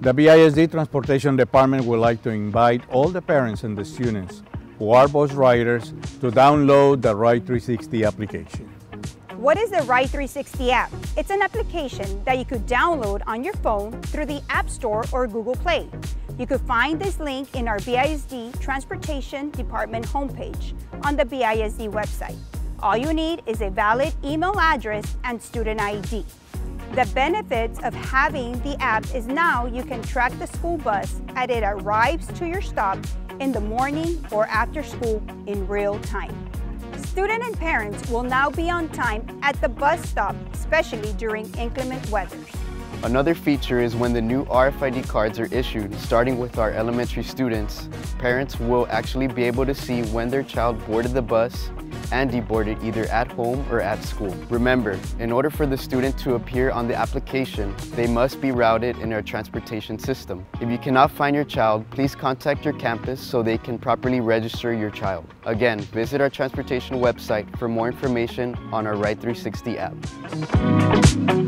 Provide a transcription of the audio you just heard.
The BISD Transportation Department would like to invite all the parents and the students who are bus riders to download the Ride 360 application. What is the Ride 360 app? It's an application that you could download on your phone through the App Store or Google Play. You could find this link in our BISD Transportation Department homepage on the BISD website. All you need is a valid email address and student ID. The benefits of having the app is now you can track the school bus as it arrives to your stop in the morning or after school in real time. Student and parents will now be on time at the bus stop, especially during inclement weather. Another feature is when the new RFID cards are issued, starting with our elementary students, parents will actually be able to see when their child boarded the bus and deboarded either at home or at school. Remember, in order for the student to appear on the application, they must be routed in our transportation system. If you cannot find your child, please contact your campus so they can properly register your child. Again, visit our transportation website for more information on our Ride 360 app.